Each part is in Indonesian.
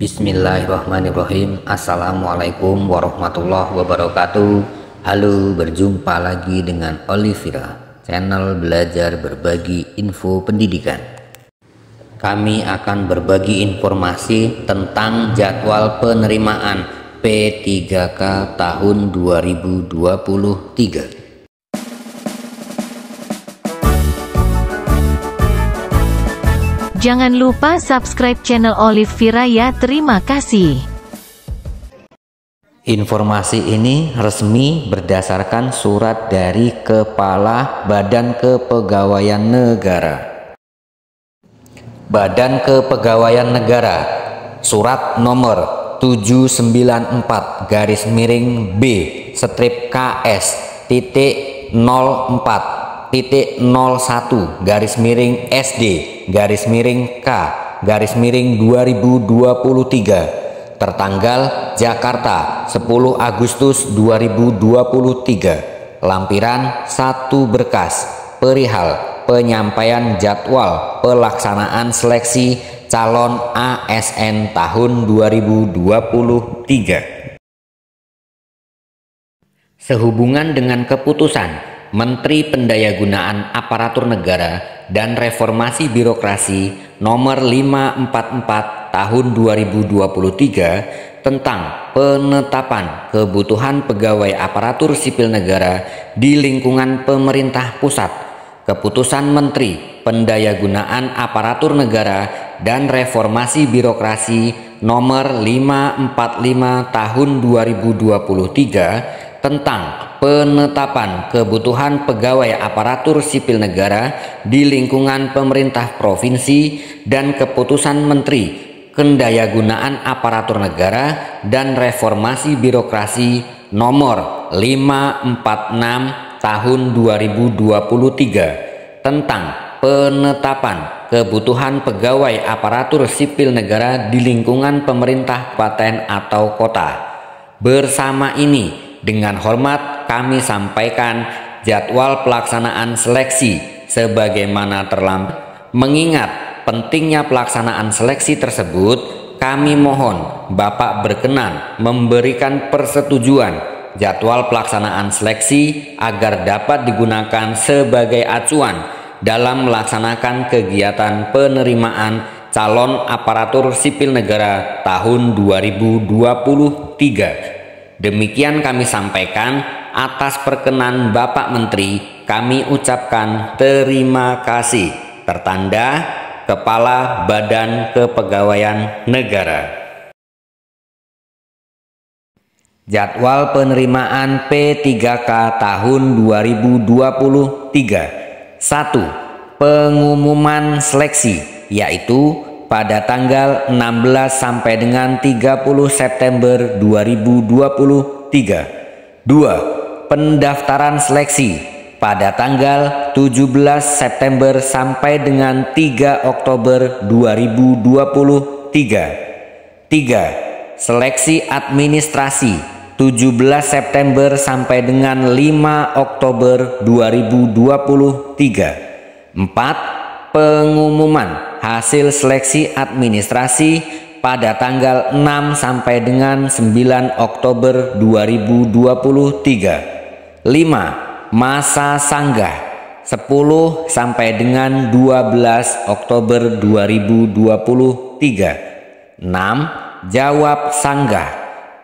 Bismillahirrahmanirrahim. Assalamualaikum warahmatullahi wabarakatuh. Halo berjumpa lagi dengan Olivira Channel belajar berbagi info pendidikan. Kami akan berbagi informasi tentang jadwal penerimaan P3K tahun 2023 Jangan lupa subscribe channel Olive Vira ya. Terima kasih. Informasi ini resmi berdasarkan surat dari Kepala Badan Kepegawaian Negara. Badan Kepegawaian Negara, surat nomor 794 garis miring B strip KS titik 04 titik 01 garis miring SD garis miring K garis miring 2023 tertanggal Jakarta 10 Agustus 2023 lampiran satu berkas. Perihal penyampaian jadwal pelaksanaan seleksi calon ASN tahun 2023 sehubungan dengan keputusan Menteri Pendayagunaan Aparatur Negara dan Reformasi Birokrasi Nomor 544 Tahun 2023 tentang penetapan kebutuhan pegawai aparatur sipil negara di lingkungan pemerintah pusat. Keputusan Menteri Pendayagunaan Aparatur Negara dan Reformasi Birokrasi Nomor 545 Tahun 2023 tentang penetapan kebutuhan pegawai aparatur sipil negara di lingkungan pemerintah provinsi dan keputusan Menteri Kendayagunaan Aparatur Negara dan Reformasi Birokrasi nomor 546 tahun 2023 tentang penetapan kebutuhan pegawai aparatur sipil negara di lingkungan pemerintah paten atau kota. Bersama ini dengan hormat kami sampaikan jadwal pelaksanaan seleksi sebagaimana terlambat. Mengingat pentingnya pelaksanaan seleksi tersebut, kami mohon Bapak berkenan memberikan persetujuan jadwal pelaksanaan seleksi agar dapat digunakan sebagai acuan dalam melaksanakan kegiatan penerimaan calon aparatur sipil negara tahun 2023 Demikian kami sampaikan atas perkenan Bapak Menteri kami ucapkan terima kasih tertanda Kepala Badan Kepegawaian Negara. Jadwal penerimaan P3K tahun 2023 1. Pengumuman seleksi yaitu pada tanggal 16 sampai dengan 30 September 2023. 2. Pendaftaran seleksi pada tanggal 17 September sampai dengan 3 Oktober 2023. 3. Seleksi administrasi 17 September sampai dengan 5 Oktober 2023. 4 pengumuman hasil seleksi administrasi pada tanggal 6 sampai dengan 9 Oktober 2023. 5. Masa sanggah 10 sampai dengan 12 Oktober 2023. 6. Jawab sanggah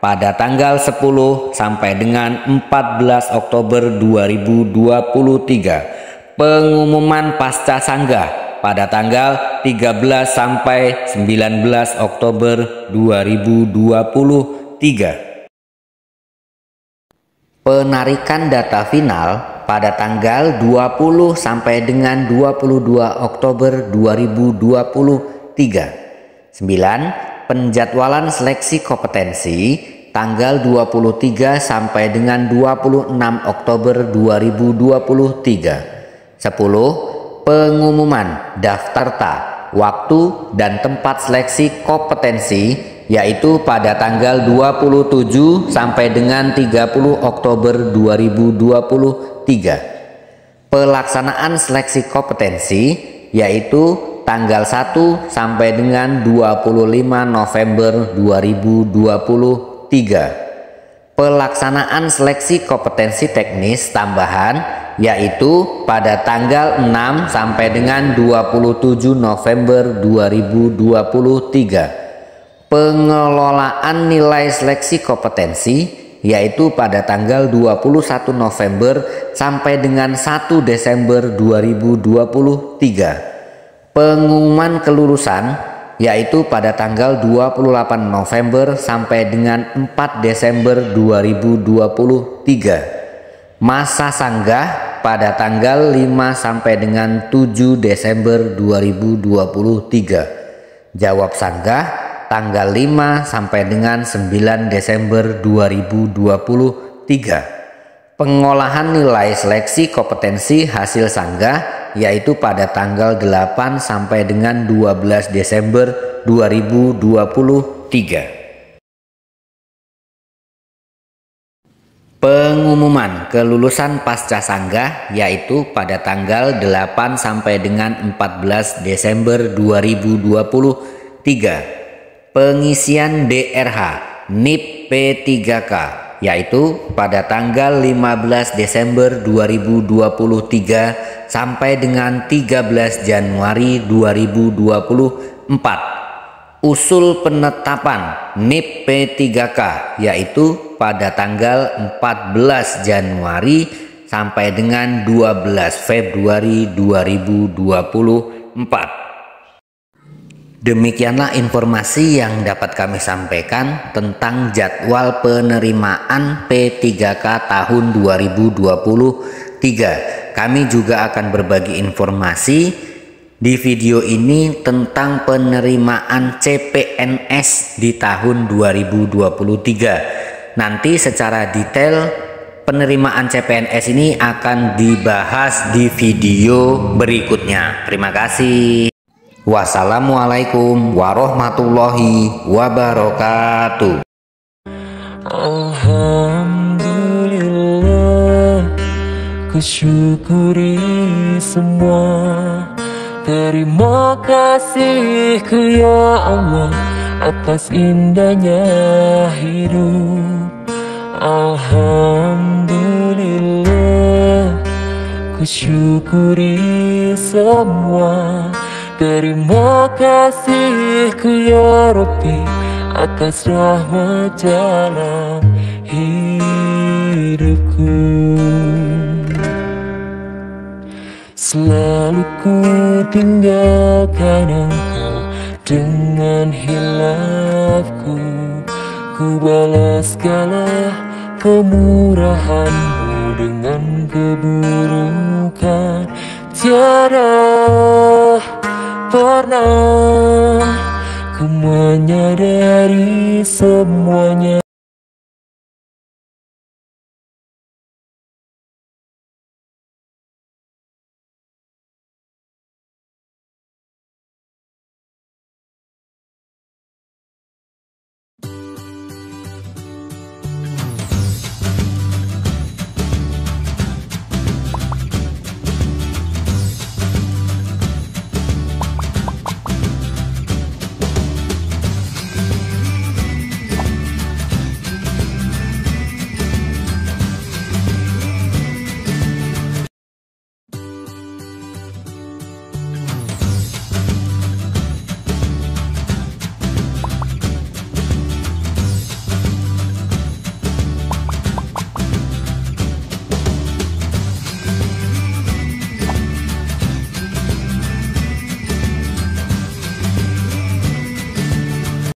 pada tanggal 10 sampai dengan 14 Oktober 2023 pengumuman pasca sanggah pada tanggal 13 sampai 19 Oktober 2023. Penarikan data final pada tanggal 20 sampai dengan 22 Oktober 2023. 9. Penjadwalan seleksi kompetensi tanggal 23 sampai dengan 26 Oktober 2023. 10. Pengumuman daftar ta, waktu dan tempat seleksi kompetensi yaitu pada tanggal 27 sampai dengan 30 Oktober 2023. Pelaksanaan seleksi kompetensi yaitu tanggal 1 sampai dengan 25 November 2023. Pelaksanaan seleksi kompetensi teknis tambahan yaitu pada tanggal 6 sampai dengan 27 November 2023. Pengelolaan nilai seleksi kompetensi yaitu pada tanggal 21 November sampai dengan 1 Desember 2023. Pengumuman kelulusan yaitu pada tanggal 28 November sampai dengan 4 Desember 2023. Masa sanggah pada tanggal 5 sampai dengan 7 Desember 2023. Jawab sanggah tanggal 5 sampai dengan 9 Desember 2023. Pengolahan nilai seleksi kompetensi hasil sanggah yaitu pada tanggal 8 sampai dengan 12 Desember 2023. Pengumuman kelulusan pasca sanggah yaitu pada tanggal 8 sampai dengan 14 Desember 2023 pengisian DRH NIP P3K yaitu pada tanggal 15 Desember 2023 sampai dengan 13 Januari 2024 usul penetapan NIP P3K yaitu pada tanggal 14 Januari sampai dengan 12 Februari 2024 Demikianlah informasi yang dapat kami sampaikan tentang jadwal penerimaan P3K tahun 2023. Kami juga akan berbagi informasi di video ini tentang penerimaan CPNS di tahun 2023. Nanti secara detail penerimaan CPNS ini akan dibahas di video berikutnya. Terima kasih. Wassalamualaikum warahmatullahi wabarakatuh. Alhamdulillah Kusyukuri semua. Terima kasih ke ya Allah Atas indahnya hidup. Alhamdulillah Kusyukuri semua Terima kasih ku ya Rabbi Atas rahmat dalam hidupku. Selalu ku tinggalkan engkau Dengan hilafku. Ku balas segala kemurahanmu Dengan keburukan. Tiada pernah ku menyadari semuanya